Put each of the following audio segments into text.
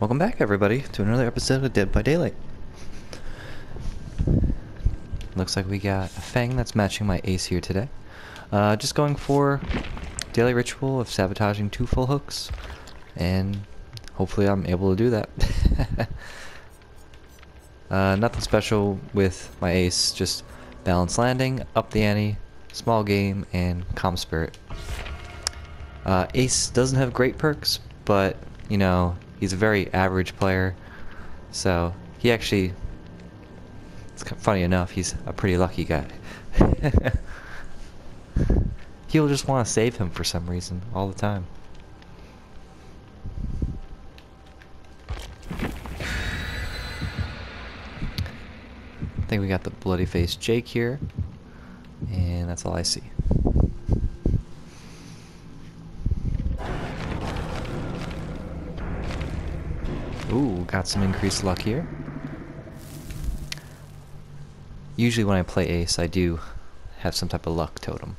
Welcome back, everybody, to another episode of Dead by Daylight. Looks like we got a Fang that's matching my ace here today. Uh, just going for daily ritual of sabotaging two full hooks, and hopefully I'm able to do that. uh, nothing special with my ace, just balance landing, up the ante, small game, and calm spirit. Uh, ace doesn't have great perks, but you know he's a very average player, so he actually. It's funny enough, he's a pretty lucky guy. He'll just want to save him for some reason all the time. I think we got the bloody face Jake here, and that's all I see. Got some increased luck here. Usually when I play ace, I do have some type of luck totem.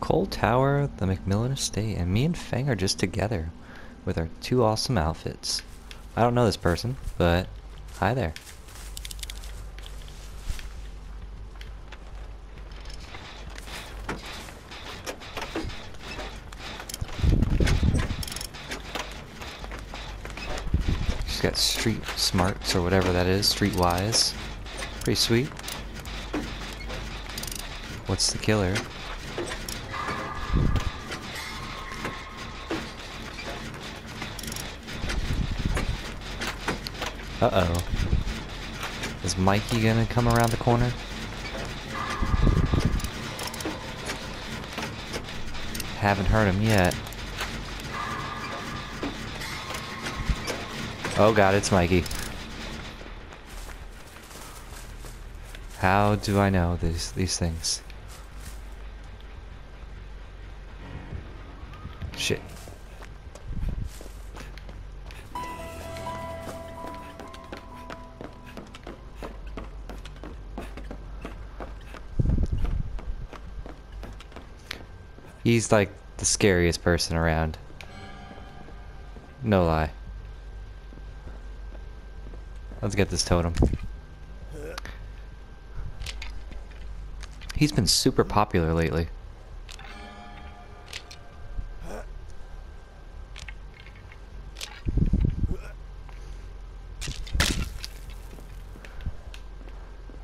Coal Tower, the MacMillan Estate, and me and Fang are just together with our two awesome outfits. I don't know this person, but hi there. She's got street smarts or whatever that is, streetwise. Pretty sweet. What's the killer? Uh-oh. Is Mikey gonna come around the corner? Haven't heard him yet. Oh god, it's Mikey. How do I know these these things? Shit. He's like the scariest person around. No lie. Let's get this totem. He's been super popular lately.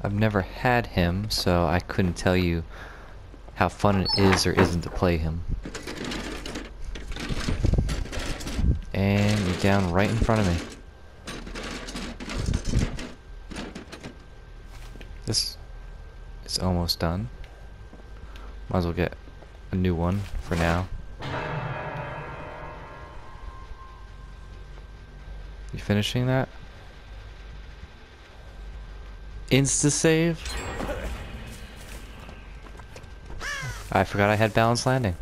I've never had him, so I couldn't tell you how fun it is or isn't to play him. And you're down right in front of me. This is almost done. Might as well get a new one for now. You finishing that? Insta I forgot I had balanced landing.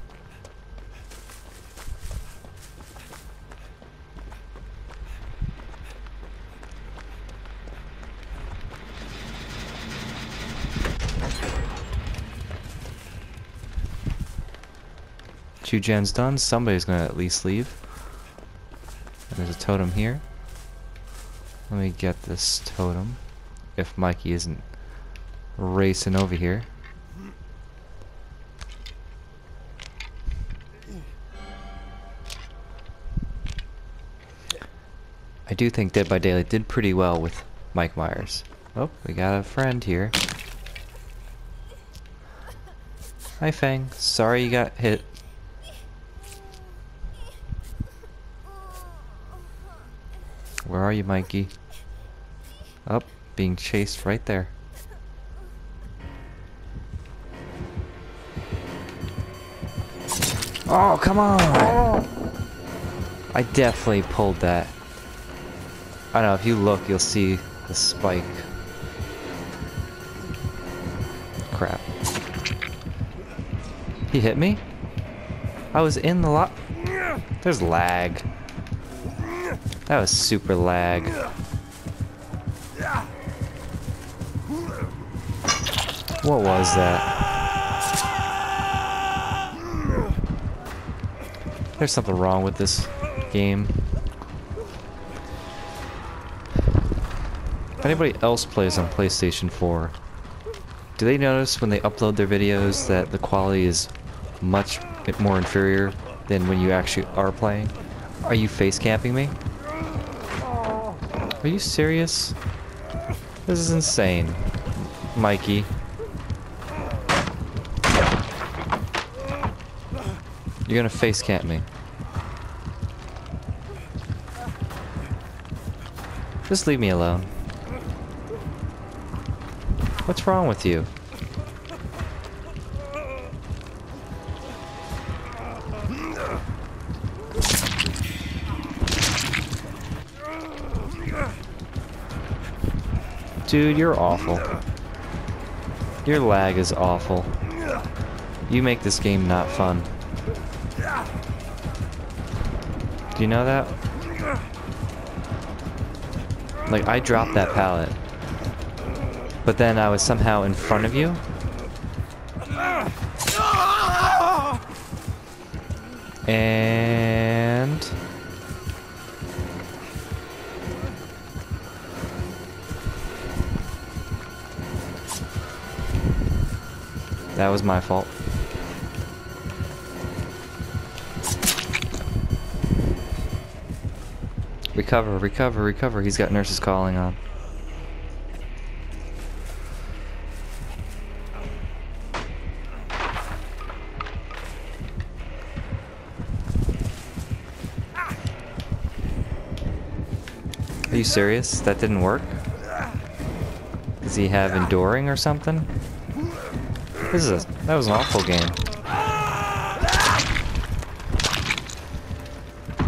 Two gens done, somebody's gonna at least leave. And there's a totem here. Let me get this totem. If Mikey isn't racing over here. I do think Dead by Daylight did pretty well with Mike Myers. Oh, we got a friend here. Hi, Fang. Sorry you got hit. Where are you, Mikey? Up, being chased right there. Oh, come on! Oh. I definitely pulled that. I know, if you look, you'll see the spike. Crap. He hit me? I was in the lot. There's lag. That was super lag. What was that? There's something wrong with this game. If anybody else plays on PlayStation 4, do they notice when they upload their videos that the quality is much more inferior than when you actually are playing? Are you face camping me? Are you serious? This is insane. Mikey. You're gonna face camp me. Just leave me alone. What's wrong with you? Dude, you're awful. Your lag is awful. You make this game not fun. Do you know that? Like, I dropped that pallet. But then I was somehow in front of you? And... That was my fault. Recover, recover, recover. He's got Nurse's Calling on. You serious? That didn't work? Does he have enduring or something? This is a, that was an awful game.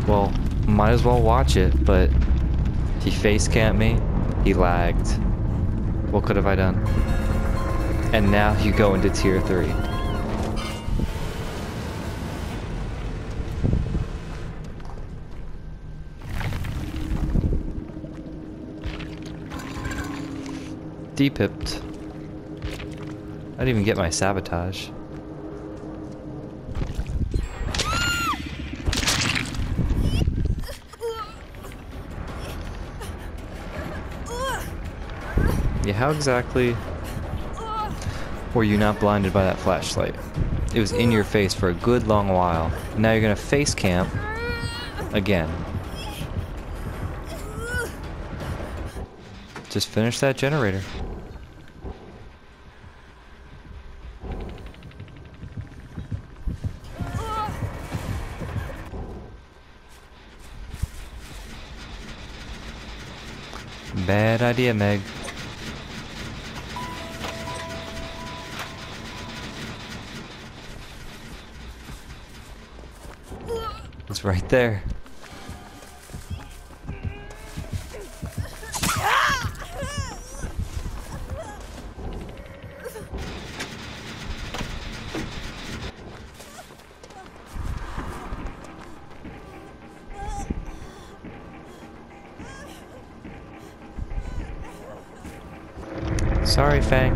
Well, might as well watch it, but he face camped me, he lagged. What could have I done? And now you go into tier 3. Depipped. I didn't even get my sabotage. Yeah, how exactly were you not blinded by that flashlight? It was in your face for a good long while. Now you're gonna face camp again. Just finish that generator. Bad idea, Meg. It's right there. Sorry, Fang.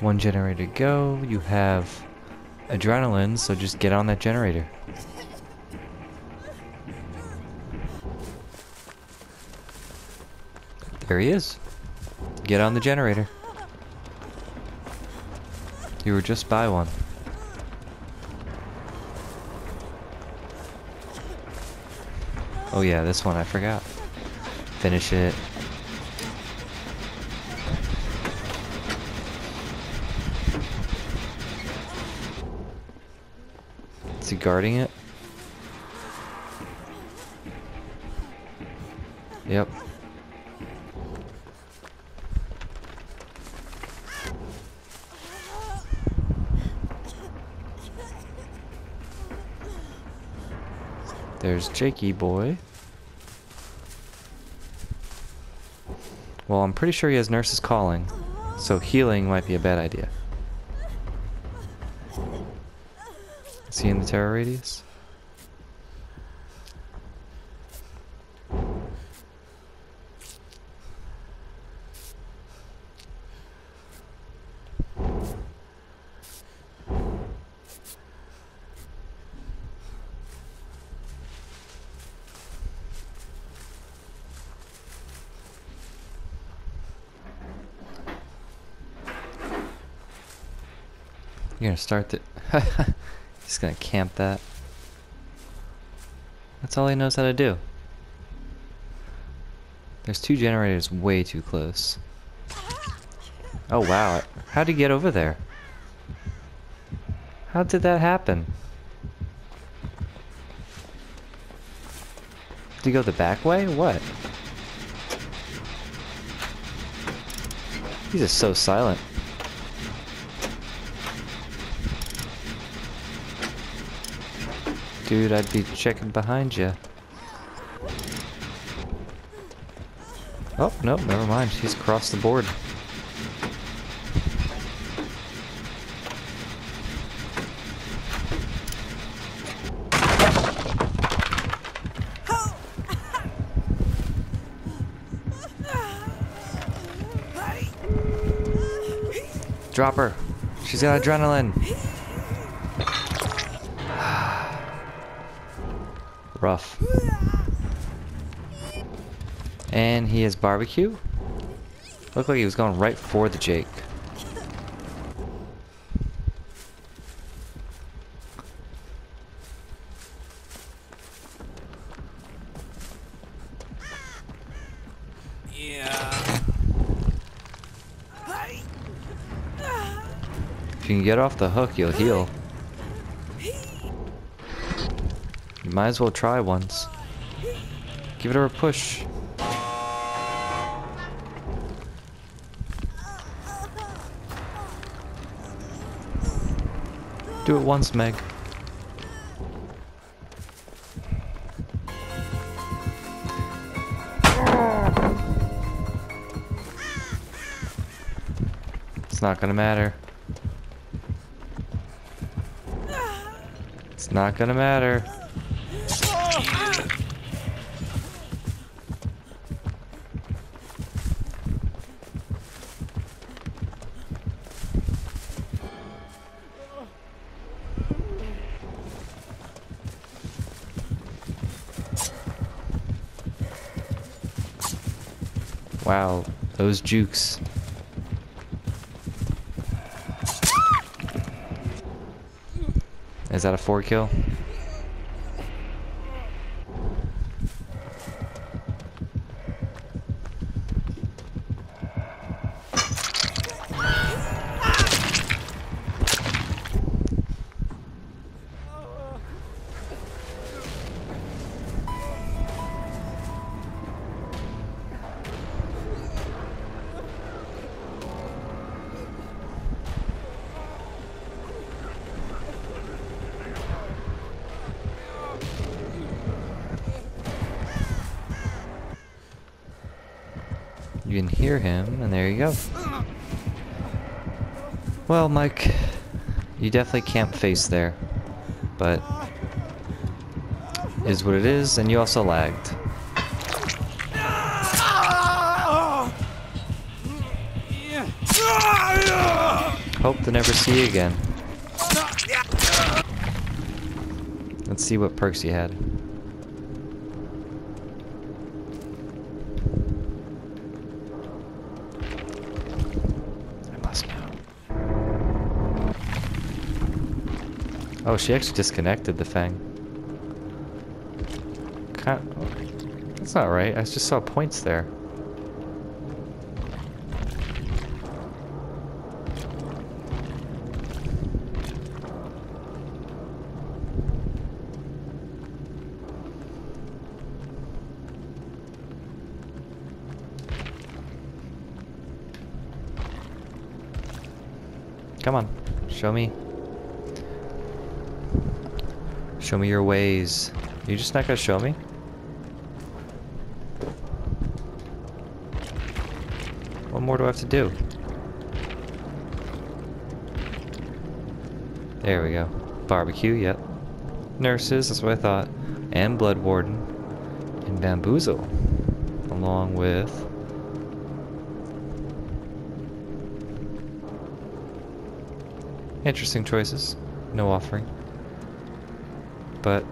One generator go. You have adrenaline, so just get on that generator. There he is. Get on the generator. You were just by one. Oh yeah, this one I forgot. Finish it. Is he guarding it? Yep. There's Jakey boy. Well, I'm pretty sure he has Nurse's Calling, so healing might be a bad idea. Is he in the terror radius? You're gonna start the. He's gonna camp that. That's all he knows how to do. There's two generators way too close. Oh wow, how'd he get over there? How did that happen? Did he go the back way? What? He's just so silent. Dude, I'd be checking behind you. Oh, no, never mind. He's across the board. Drop her. She's got adrenaline. Rough. And he has barbecue? Looked like he was going right for the Jake. Yeah. If you can get off the hook, you'll heal. Might as well try once. Give it her a push. Do it once, Meg. It's not gonna matter. It's not gonna matter. Wow, those jukes. Is that a four kill? Hear him, and there you go. Well, Mike, you definitely can't face there, but is what it is, and you also lagged. Hope to never see you again. Let's see what perks you had. Oh, she actually disconnected the Fang. Kind that's not right. I just saw points there. Come on, show me. Show me your ways. You just not gonna show me? What more do I have to do? There we go. Barbecue, yep. Nurses, that's what I thought. And Blood Warden. And Bamboozle. Along with... Interesting choices. No offering. But...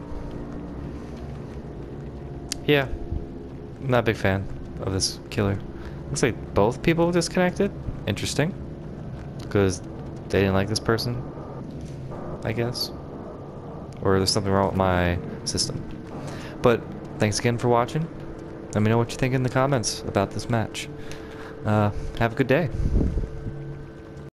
Yeah. I'm not a big fan of this killer. Looks like both people disconnected. Interesting. Because they didn't like this person, I guess. Or there's something wrong with my system. But thanks again for watching. Let me know what you think in the comments about this match. Uh, have a good day.